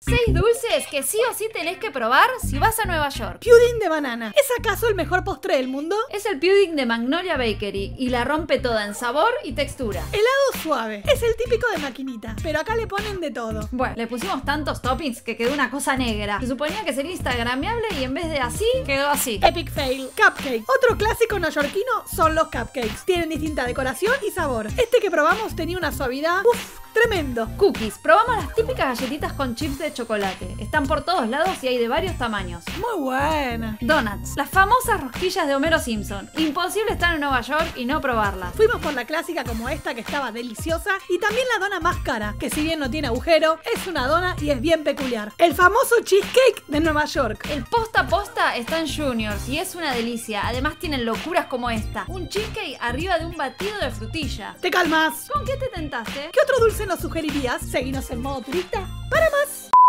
Seis dulces que sí o sí tenés que probar si vas a Nueva York. Pudding de banana. ¿Es acaso el mejor postre del mundo? Es el pudding de Magnolia Bakery y la rompe toda en sabor y textura. Helado suave. Es el típico de maquinita, pero acá le ponen de todo. Bueno, le pusimos tantos toppings que quedó una cosa negra. Se suponía que sería instagramiable y en vez de así, quedó así. Epic fail. Cupcake. Otro clásico neoyorquino son los cupcakes. Tienen distinta decoración y sabor. Este que probamos tenía una suavidad. Uf, tremendo. Cookies. Probamos las típicas galletitas con chips de chocolate. Están por todos lados y hay de varios tamaños. Muy buena. Donuts. Las famosas rosquillas de Homero Simpson. Imposible estar en Nueva York y no probarlas. Fuimos por la clásica como esta que estaba deliciosa y también la dona más cara, que si bien no tiene agujero, es una dona y es bien peculiar. El famoso cheesecake de Nueva York. El posta posta está en Juniors y es una delicia. Además tienen locuras como esta. Un cheesecake arriba de un batido de frutilla. Te calmas. ¿Con qué te tentaste? ¿Qué otro dulce nos sugerirías? Seguinos en modo turista para.